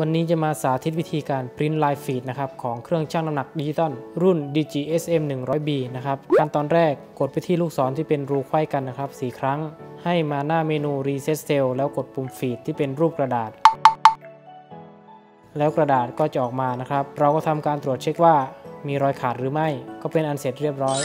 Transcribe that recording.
วันนี้จะมาสาธิตวิธีการปริ้นลายฟีดนะครับของเครื่องชั่งน้ำหนักดิจิตอลรุ่น DGSM 100B นะครับขั้นตอนแรกกดไปที่ลูกศรที่เป็นรูไขว้กันนะครับ4ครั้ง ให้มาหน้าเมนู Reset Cell แล้วกดปุ่มฟีดที่เป็นรูปกระดาษ แล้วกระดาษก็จะออกมานะครับ เราก็ทำการตรวจเช็คว่ามีรอยขาดหรือไม่ ก็เป็นอันเสร็จเรียบร้อย